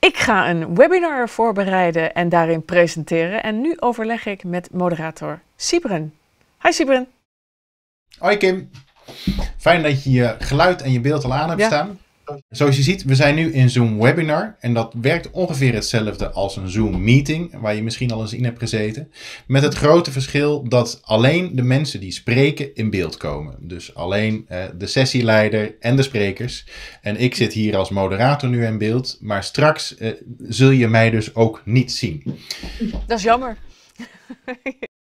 Ik ga een webinar voorbereiden en daarin presenteren. En nu overleg ik met moderator Sibren. Hi Sibren. Hoi Kim. Fijn dat je je geluid en je beeld al aan hebt Ja. staan. Zoals je ziet, we zijn nu in Zoom Webinar. En dat werkt ongeveer hetzelfde als een Zoom Meeting, waar je misschien al eens in hebt gezeten. Met het grote verschil dat alleen de mensen die spreken in beeld komen. Dus alleen eh, de sessieleider en de sprekers. En ik zit hier als moderator nu in beeld. Maar straks eh, zul je mij dus ook niet zien. Dat is jammer.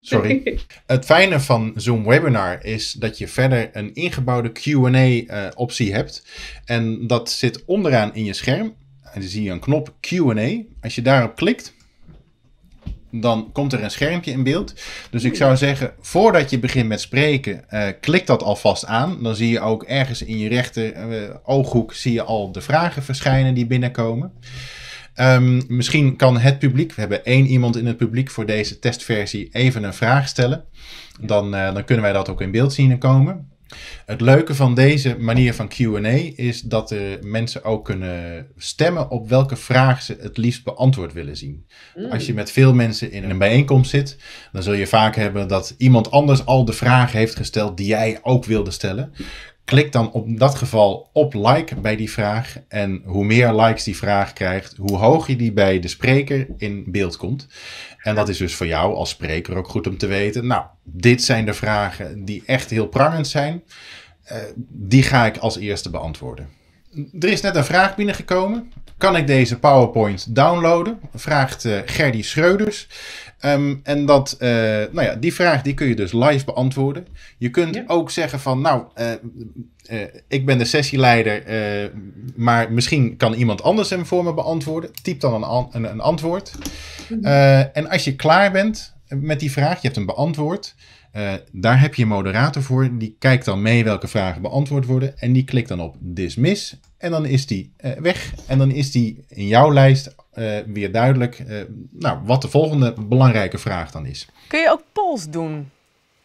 Sorry. Het fijne van Zoom Webinar is dat je verder een ingebouwde QA-optie hebt. En dat zit onderaan in je scherm. En dan zie je een knop QA. Als je daarop klikt, dan komt er een schermpje in beeld. Dus ik zou zeggen, voordat je begint met spreken, eh, klik dat alvast aan. Dan zie je ook ergens in je rechter eh, ooghoek zie je al de vragen verschijnen die binnenkomen. Ehm, misschien kan het publiek, we hebben één iemand in het publiek voor deze testversie, even een vraag stellen. Dan, eh, dan kunnen wij dat ook in beeld zien komen. Het leuke van deze manier van QA is dat er mensen ook kunnen stemmen op welke vraag ze het liefst beantwoord willen zien. Als je met veel mensen in een bijeenkomst zit, dan zul je vaak hebben dat iemand anders al de vraag heeft gesteld die jij ook wilde stellen. Klik dan op dat geval op like bij die vraag. En hoe meer likes die vraag krijgt, hoe hoger die bij de spreker in beeld komt. En dat is dus voor jou als spreker ook goed om te weten. Nou, dit zijn de vragen die echt heel prangend zijn. Eh, die ga ik als eerste beantwoorden. Er is net een vraag binnengekomen. Kan ik deze PowerPoint downloaden? Vraagt eh Gerdy Schreuders. Ehm, en dat, eh, nou ja, die vraag die kun je dus live beantwoorden. Je kunt Ja. ook zeggen van, nou, eh, ik ben de sessieleider, maar misschien kan iemand anders hem voor me beantwoorden. Typ dan een, an- een, een antwoord. Eh, en als je klaar bent met die vraag, je hebt hem beantwoord, daar heb je een moderator voor. Die kijkt dan mee welke vragen beantwoord worden. En die klikt dan op dismiss. En dan is die eh, weg. En dan is die in jouw lijst eh, weer duidelijk eh, nou, wat de volgende belangrijke vraag dan is. Kun je ook polls doen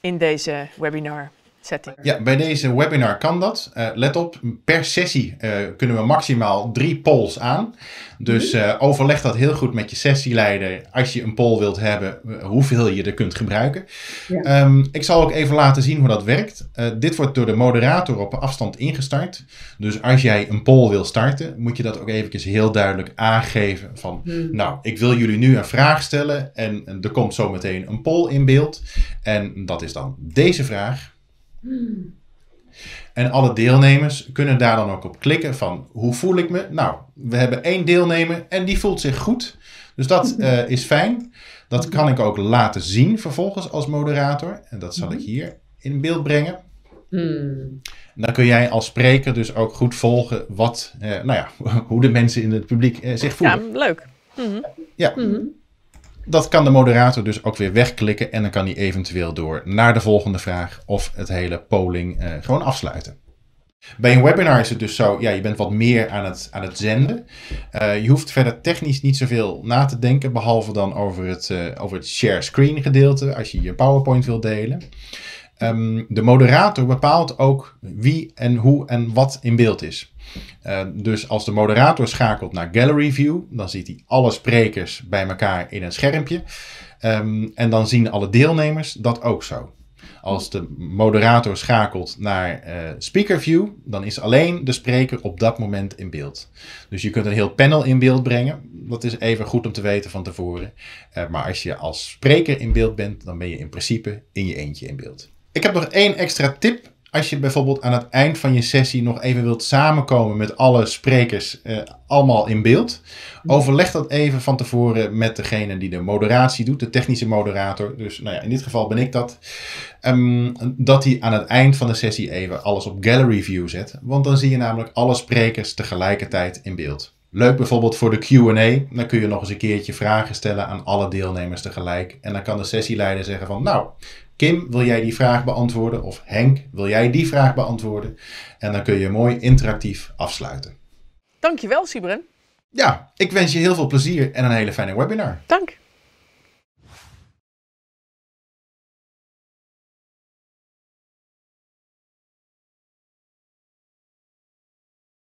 in deze webinar setting? Ja, bij deze webinar kan dat. Eh, let op, per sessie eh, kunnen we maximaal drie polls aan. Dus eh, overleg dat heel goed met je sessieleider als je een poll wilt hebben, hoeveel je er kunt gebruiken. Ja. Ehm, ik zal ook even laten zien hoe dat werkt. Dit wordt door de moderator op afstand ingestart. Dus als jij een poll wil starten, moet je dat ook eventjes heel duidelijk aangeven van... Nou, ik wil jullie nu een vraag stellen en er komt zo meteen een poll in beeld. En dat is dan deze vraag. En alle deelnemers kunnen daar dan ook op klikken van hoe voel ik me? Nou, we hebben één deelnemer en die voelt zich goed. Dus dat eh, is fijn. Dat kan ik ook laten zien vervolgens als moderator. En dat zal ik hier in beeld brengen. Hmm. Dan kun jij als spreker dus ook goed volgen wat, eh, nou ja, hoe de mensen in het publiek eh, zich Ja, voelen. leuk. Mhm. Mhm. Dat kan de moderator dus ook weer wegklikken en dan kan hij eventueel door naar de volgende vraag of het hele polling eh, gewoon afsluiten. Bij een webinar is het dus zo, ja, je bent wat meer aan het, aan het zenden. Eh, je hoeft verder technisch niet zoveel na te denken, behalve dan over het, eh, over het share screen gedeelte, als je je PowerPoint wilt delen. Ehm, de moderator bepaalt ook wie en hoe en wat in beeld is. Eh, dus als de moderator schakelt naar Gallery View, dan ziet hij alle sprekers bij elkaar in een schermpje. Ehm, en dan zien alle deelnemers dat ook zo. Als de moderator schakelt naar eh, Speaker View, dan is alleen de spreker op dat moment in beeld. Dus je kunt een heel panel in beeld brengen. Dat is even goed om te weten van tevoren. Eh, maar als je als spreker in beeld bent, dan ben je in principe in je eentje in beeld. Ik heb nog één extra tip. Als je bijvoorbeeld aan het eind van je sessie nog even wilt samenkomen met alle sprekers, eh, allemaal in beeld, overleg dat even van tevoren met degene die de moderatie doet, de technische moderator. Dus nou ja, in dit geval ben ik dat. Ehm, dat hij aan het eind van de sessie even alles op Gallery View zet. Want dan zie je namelijk alle sprekers tegelijkertijd in beeld. Leuk bijvoorbeeld voor de QA. Dan kun je nog eens een keertje vragen stellen aan alle deelnemers tegelijk. En dan kan de sessieleider zeggen van nou, Kim, wil jij die vraag beantwoorden? Of Henk, wil jij die vraag beantwoorden? En dan kun je mooi interactief afsluiten. Dankjewel, Sibren. Ja, ik wens je heel veel plezier en een hele fijne webinar. Dank.